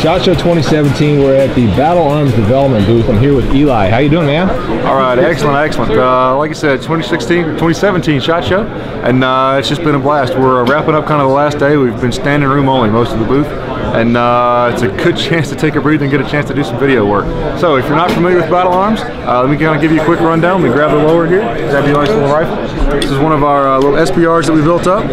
SHOT Show 2017. We're at the Battle Arms Development booth. I'm here with Eli. How you doing, man? All right, excellent, excellent. Uh, like I said, 2016, 2017 SHOT Show, and uh, it's just been a blast. We're uh, wrapping up kind of the last day. We've been standing room only most of the booth, and uh, it's a good chance to take a breather and get a chance to do some video work. So if you're not familiar with Battle Arms, uh, let me kind of give you a quick rundown. We grab the lower here, grab your nice little rifle. This is one of our uh, little SBRs that we built up.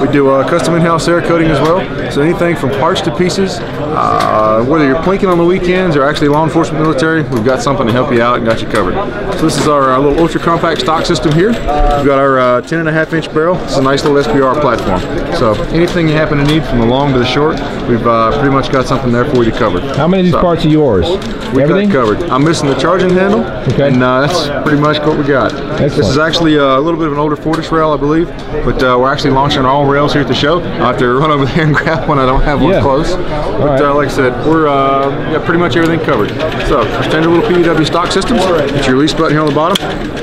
We do uh, custom in-house air coating as well. So anything from parts to pieces, uh, whether you're plinking on the weekends or actually law enforcement military, we've got something to help you out and got you covered. So this is our uh, little ultra compact stock system here. We've got our uh, 10 and a half inch barrel. It's a nice little SBR platform. So anything you happen to need from the long to the short, we've uh, pretty much got something there for you to cover. How many of these So, parts are yours? we Everything? covered. I'm missing the charging handle, Okay. and uh, that's pretty much what we got. This is actually uh, a little bit of an older Fortis rail, I believe, but uh, we're actually launching our own rails here at the show. I'll have to run over there and grab one. I don't have one Yeah. close. But right. uh, like I said, we're uh, got pretty much everything covered. So our standard little PDW stock systems. It's your release button here on the bottom.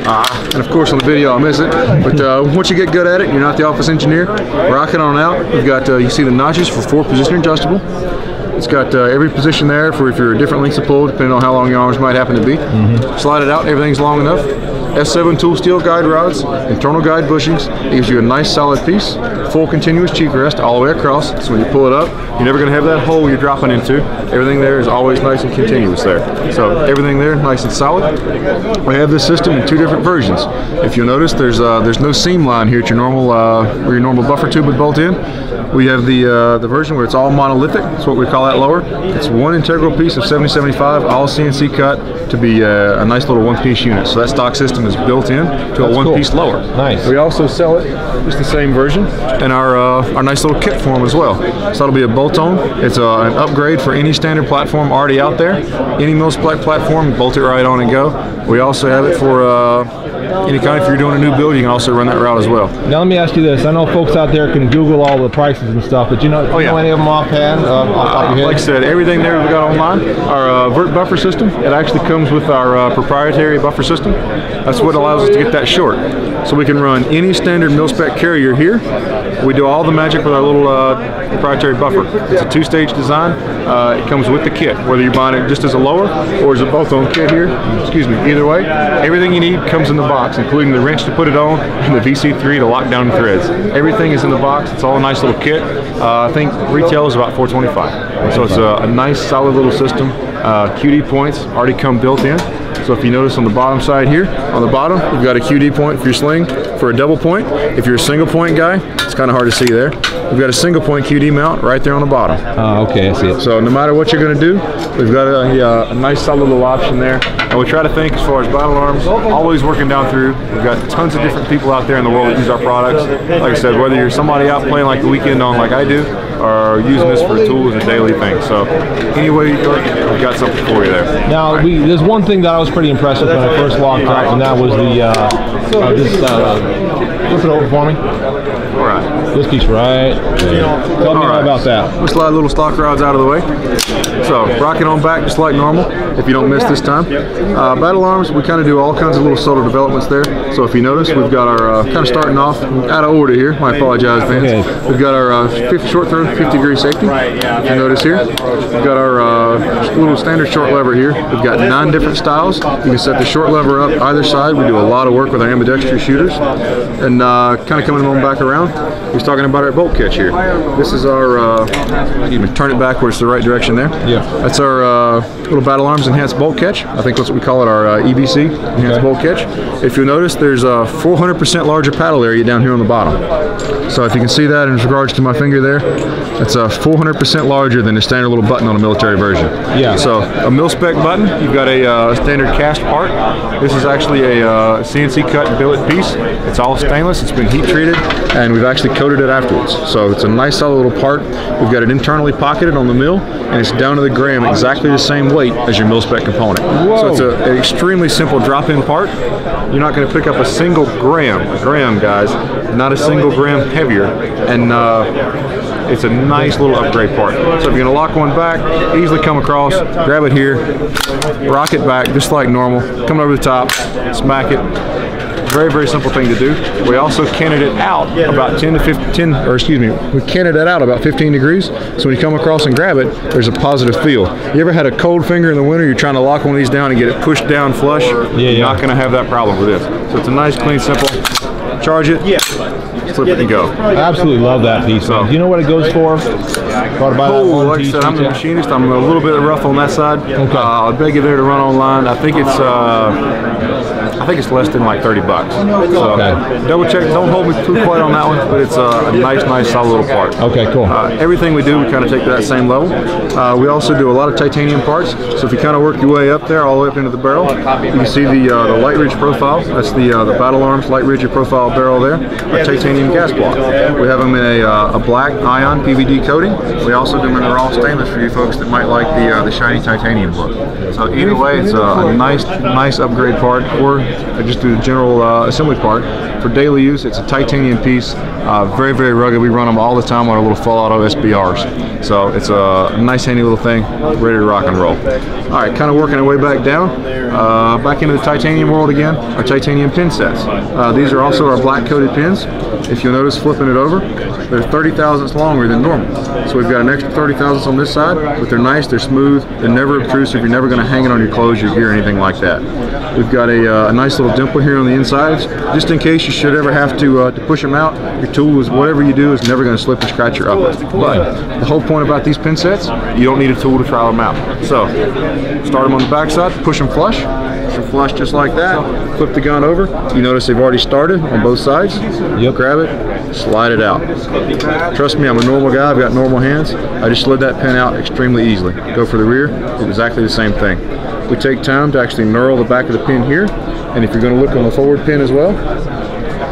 Ah, and of course on the video I'll miss it. But uh, once you get good at it, you're not the office engineer. Rock it on out. We've got uh, you see the notches for four position adjustable. It's got uh, every position there for if you're a different lengths of pull, depending on how long your arms might happen to be. Slide it out, everything's long enough. S7 tool steel guide rods, internal guide bushings. It gives you a nice solid piece. Full continuous cheek rest all the way across. So when you pull it up, you're never going to have that hole you're dropping into. Everything there is always nice and continuous there. So everything there nice and solid. We have this system in two different versions. If you'll notice, there's uh, there's no seam line here at your normal uh, where your normal buffer tube would bolt in. We have the uh, the version where it's all monolithic. That's what we call that lower. It's one integral piece of 7075, all CNC cut to be uh, a nice little one-piece unit. So that stock system is built in to a one-piece lower. Nice. We also sell it just the same version in our uh, our nice little kit form as well. So that'll be a bolt-on. It's uh, an upgrade for any standard platform already out there. Any mil-spec platform, bolt it right on and go. We also have it for uh, any kind. If you're doing a new build, you can also run that route as well. Now let me ask you this. I know folks out there can Google all the prices and stuff, but you know, Oh, you yeah. know any of them offhand? Uh, off the top of your Like I said, everything there we got online. Our uh, vert buffer system, it actually comes with our uh, proprietary buffer system. That's what allows us to get that short. So we can run any standard mil-spec carrier here. We do all the magic with our little uh, proprietary buffer. It's a two-stage design. Uh, it comes with the kit, whether you're buying it just as a lower or as a both-on kit here. Excuse me, either way, everything you need comes in the box, including the wrench to put it on and the VC3 to lock down the threads. Everything is in the box. It's all a nice little kit. Uh, I think retail is about 425. So it's a, a nice, solid little system. Uh, QD points already come built in. So if you notice on the bottom side here, on the bottom, you've got a QD point for your sling for a double point. If you're a single point guy, it's kind of hard to see there. We've got a single point QD mount right there on the bottom. Oh, okay, I see it. So no matter what you're going to do, we've got a, a nice solid little option there. And we try to think as far as battle arms, always working down through. We've got tons of different people out there in the world that use our products. Like I said, whether you're somebody out playing like the weekend on like I do, or using this for tools and daily things. So any way you do it, we've got something for you there. Now, we, there's one thing that I was pretty impressive when I first walked out, and that was the uh, uh. Uh, flip it over for me. All right. This piece right. Tell me All right. about that. We slide little stock rods out of the way. So rock it on back just like normal if you don't miss this time. Uh, battle arms, we kind of do all kinds of little subtle developments there. So if you notice, we've got our, uh, kind of starting off out of order here. My apologize, Vince. Okay. We've got our uh, 50 short throw 50 degree safety. If you notice here, we've got our uh, little standard short lever here. We've got nine different styles. You can set the short lever up either side. We do a lot of work with our ambidextrous shooters. And uh, kind of coming on back around, he's talking about our bolt catch here. This is our, uh, excuse me, turn it backwards the right direction there. Yeah. That's our uh, little Battle Arms Enhanced Bolt Catch. I think that's what we call it, our uh, EBC Enhanced Okay. Bolt Catch. If you'll notice, there's a 400% larger paddle area down here on the bottom. So if you can see that in regards to my finger there, it's a 400% larger than the standard little button on a military version. Yeah. So a mil spec button, you've got a uh, standard cast part. This is actually a uh, CNC cut billet piece. It's all stainless. It's been heat treated, and we've actually coated it afterwards. So it's a nice solid little part. We've got it internally pocketed on the mill, and it's down to the gram exactly the same weight as your mil spec component. So it's a, an extremely simple drop-in part. You're not going to pick up a single gram, a gram, guys, not a single gram heavier, and uh, it's a nice little upgrade part. So if you're gonna lock one back, easily come across, grab it here, rock it back just like normal, come over the top, smack it, very, very simple thing to do. We also canted it out about 10 to 15, or excuse me, we canted it out about 15 degrees. So when you come across and grab it, there's a positive feel. You ever had a cold finger in the winter? You're trying to lock one of these down and get it pushed down flush. Yeah, You're yeah. not going to have that problem with this. So it's a nice, clean, simple. Charge it. Yeah. Flip it and go. I absolutely love that piece. man. Do you know what it goes for? Got to buy that Oh, one like I piece. said, I'm the yeah. machinist. I'm a little bit rough on that side. Okay. Uh, I'll beg you there to run online. I think it's uh, I think it's less than like 30 bucks. So Okay. double check. Don't hold me too quite on that one, but it's a nice, nice, solid little part. Okay, cool. Uh, everything we do, we kind of take to that same level. Uh, we also do a lot of titanium parts. So if you kind of work your way up there, all the way up into the barrel, you can see the uh, the light ridge profile. That's the uh, the Battle Arms light ridge profile barrel there. A titanium gas block. We have them in a, uh, a black ion PVD coating. We also do them in a raw stainless for you folks that might like the uh, the shiny titanium look. So either way, it's a, a nice nice upgrade part, or just do the general uh, assembly part. For daily use, it's a titanium piece, uh, very, very rugged. We run them all the time on our little Full Auto SBRs. So it's a nice, handy little thing, ready to rock and roll. All right, kind of working our way back down, uh, back into the titanium world again, our titanium pin sets. Uh, these are also our black coated pins. If you'll notice flipping it over, they're 30 thousandths longer than normal. So we've got an extra 30 thousandths on this side, but they're nice, they're smooth, they're never obtrusive, you're never gonna hang it on your clothes, your gear, anything like that. We've got a, uh, a nice little dimple here on the insides, just in case you should ever have to, uh, to push them out. Your tool is, whatever you do, is never gonna slip and scratch your upper. But the whole point about these pin sets, you don't need a tool to trial them out. So, start them on the back side, push them flush, flush just like that, flip the gun over. You notice they've already started on both sides. Yep. Grab it, slide it out. Trust me, I'm a normal guy. I've got normal hands. I just slid that pin out extremely easily. Go for the rear, exactly the same thing. We take time to actually knurl the back of the pin here, and if you're going to look on the forward pin as well,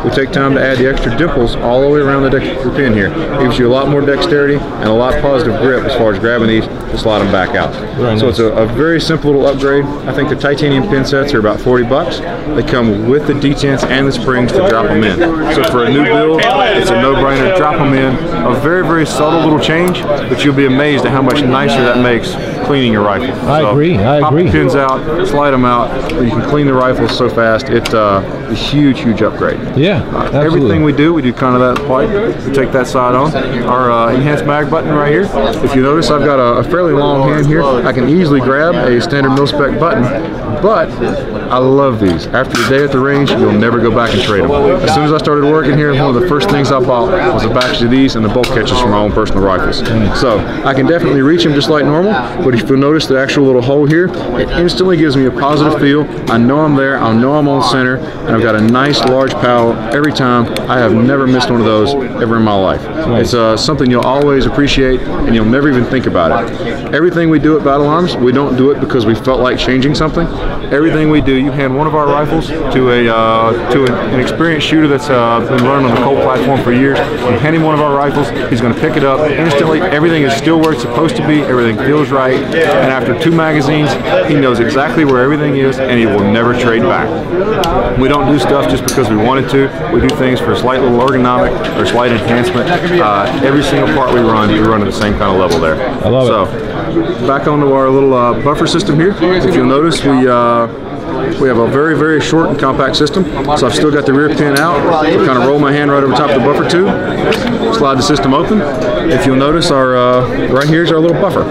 we take time to add the extra dimples all the way around the, the pin here. Gives you a lot more dexterity and a lot positive grip as far as grabbing these to slide them back out. Very so nice. it's a, a very simple little upgrade. I think the titanium pin sets are about 40 bucks. They come with the detents and the springs to drop them in. So for a new build, it's a no-brainer. Drop them in. A very, very subtle little change, but you'll be amazed at how much nicer that makes cleaning your rifle. I agree, I pop agree. the pins out, slide them out. You can clean the rifle so fast. It's uh, a huge, huge upgrade. Yeah, Uh, absolutely. everything we do, we do kind of that pipe. We take that side on. Our uh, enhanced mag button right here. If you notice, I've got a, a fairly long hand here. I can easily grab a standard mil spec button, but I love these. After a day at the range, you'll never go back and trade them. As soon as I started working here, one of the first things I bought was a batch of these and the bolt catches for my own personal rifles. So I can definitely reach them just like normal, but if you'll notice the actual little hole here, it instantly gives me a positive feel. I know I'm there, I know I'm on center, and I've got a nice large powder every time. I have never missed one of those ever in my life. It's uh, something you'll always appreciate, and you'll never even think about it. Everything we do at Battle Arms, we don't do it because we felt like changing something. Everything we do, you hand one of our rifles to a uh, to an, an experienced shooter that's uh, been running on the Colt platform for years. You hand him one of our rifles, he's going to pick it up instantly. Everything is still where it's supposed to be. Everything feels right, and after two magazines, he knows exactly where everything is, and he will never trade back. We don't do stuff just because we wanted to. We do things for a slight little ergonomic or slight enhancement. Uh, every single part we run, we run at the same kind of level there. I love so, it. Back onto our little uh, buffer system here. If you'll notice, we uh, we have a very, very short and compact system. So I've still got the rear pin out. Kind of roll my hand right over top of the buffer tube. Slide the system open. If you'll notice, our uh, right here is our little buffer.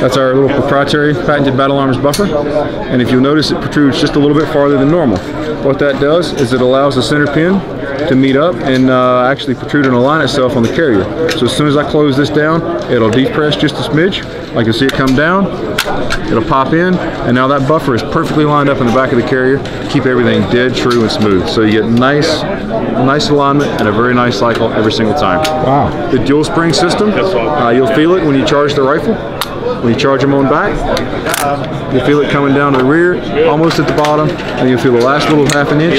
That's our little proprietary patented Battle Arms buffer. And if you'll notice, it protrudes just a little bit farther than normal. What that does is it allows the center pin to meet up and uh, actually protrude and align itself on the carrier. So as soon as I close this down, it'll depress just a smidge. I can see it come down. It'll pop in, and now that buffer is perfectly lined up in the back of the carrier. Keep everything dead, true, and smooth. So you get nice, nice alignment and a very nice cycle every single time. Wow. The dual spring system, uh, you'll feel it when you charge the rifle. When you charge them on back, you'll feel it coming down to the rear, almost at the bottom, and you'll feel the last little half an inch,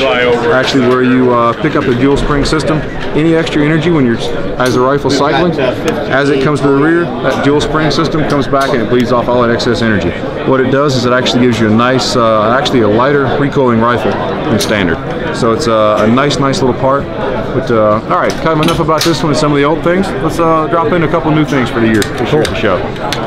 actually where you uh, pick up the dual spring system. Any extra energy when you're, as the rifle cycling, as it comes to the rear, that dual spring system comes back and it bleeds off all that excess energy. What it does is it actually gives you a nice, uh, actually a lighter recoiling rifle than standard. So it's a, a nice, nice little part. But uh, all right, kind of enough about this one and some of the old things. Let's uh, drop in a couple new things for the year this the show.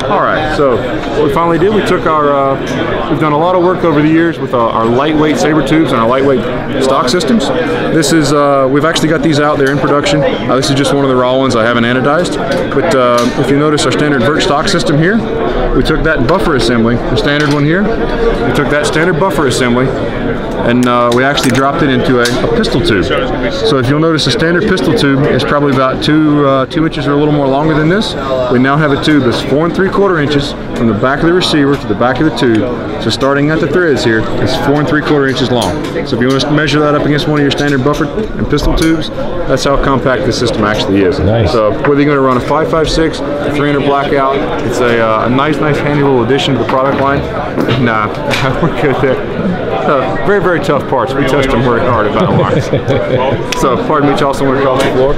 All right, so what we finally did, we took our, uh, we've done a lot of work over the years with uh, our lightweight saber tubes and our lightweight stock systems. This is, uh, we've actually got these out there in production. Uh, this is just one of the raw ones I haven't anodized. But if you notice our standard vert stock system here, we took that buffer assembly, the standard one here, we took that standard buffer assembly and uh, we actually dropped it into a, a, pistol tube. So if you'll notice, a standard pistol tube is probably about two uh, two inches or a little more longer than this. We now have a tube that's four and three quarter inches from the back of the receiver to the back of the tube. So starting at the threads here, it's four and three quarter inches long. So if you want to measure that up against one of your standard buffer and pistol tubes, that's how compact this system actually is. Nice. So whether you're going to run a 556, a 300 blackout, it's a, uh, a nice, nice, handy little addition to the product line. Nah, we're good there. Uh, very, very tough parts. We test them very hard at Battle Lines. so, pardon me, Charleston, we're across the floor.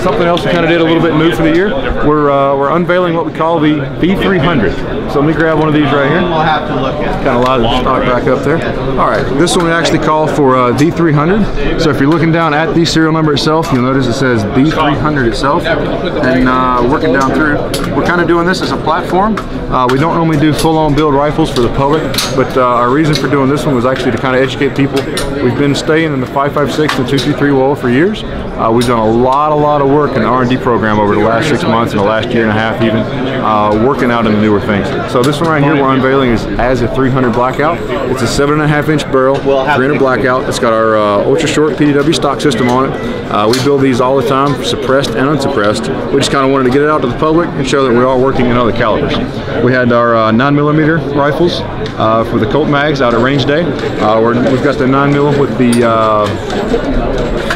Something else we kind of did a little bit new for the year. We're uh, we're unveiling what we call the B300. So let me grab one of these right here. We'll have to look at. Kind of lot of stock back up there. All right, this one we actually call for uh, V300. So if you're looking down at the serial number itself, you'll notice it says V300 itself. And uh, working down through, we're kind of doing this as a platform. Uh, we don't normally do full-on build rifles for the public, but uh, our reason for doing this one was actually to kind of educate people. We've been staying in the 556 and 223 world for years. Uh, we've done a lot, a lot of work in the R&D program over the last six months and the last year and a half even, uh, working out in the newer things. So this one right here we're unveiling is as a 300 blackout. It's a seven and a half inch barrel, 300 blackout. It's got our uh, ultra short PDW stock system on it. Uh, we build these all the time, suppressed and unsuppressed. We just kind of wanted to get it out to the public and show that we are working in other calibers. We had our uh, 9 millimeter rifles uh, for the Colt mags out at range day. We have got the 9 mil with the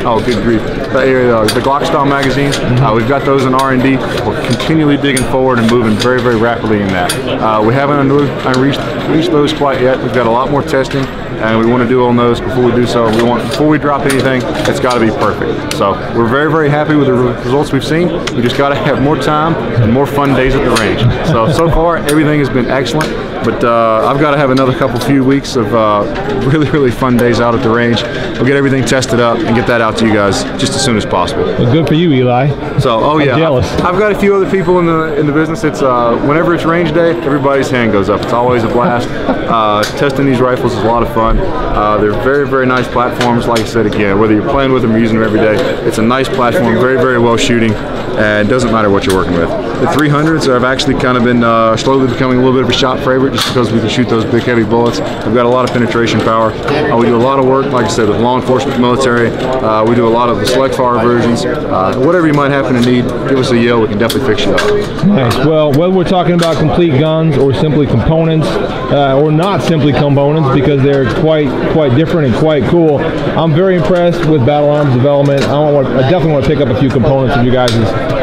oh good grief uh, the Glock style magazines. Uh, we've got those in R&D. We're continually digging forward and moving very, very rapidly in that. Uh, we haven't unleashed those quite yet. We've got a lot more testing and we want to do on those before we do so. We want before we drop anything, it's got to be perfect. So we're very, very happy with the results we've seen. We just got to have more time and more fun days at the range. So so far everything has been excellent. But uh, I've got to have another couple few weeks of really, really fun days out at the range. We'll get everything tested up and get that out to you guys just as soon as possible. Well, good for you, Eli. So, oh yeah, I'm jealous. I've, I've got a few other people in the in the business. It's uh, whenever it's range day, everybody's hand goes up. It's always a blast. Uh, testing these rifles is a lot of fun. Uh, they're very, very nice platforms. Like I said again, whether you're playing with them or using them every day, it's a nice platform. Very, very well shooting, and it doesn't matter what you're working with. The 300s have actually kind of been uh, slowly becoming a little bit of a shot favorite, just because we can shoot those big, heavy bullets. We've got a lot of penetration power. Uh, we do a lot of work, like I said, with law enforcement, military. Uh, we do a lot of the select fire versions. Uh, whatever you might happen to need, give us a yell. We can definitely fix you up. Nice. Well, whether we're talking about complete guns or simply components, uh, or not simply components, because they're quite quite different and quite cool. I'm very impressed with Battle Arms development. I, want, I definitely want to pick up a few components of you guys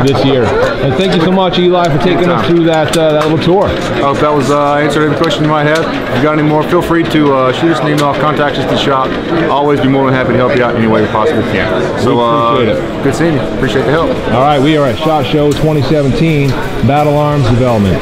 this year. And thank you so much, Eli, for taking us through that uh, that little tour. I hope that was uh, answered every question you might have. If you got any more, feel free to uh, shoot us an email, contact us at the shop. Always be more than happy to help you out in any way we possibly can. So, uh, good seeing you. Appreciate the help. All right, we are at SHOT Show 2017, Battle Arms Development.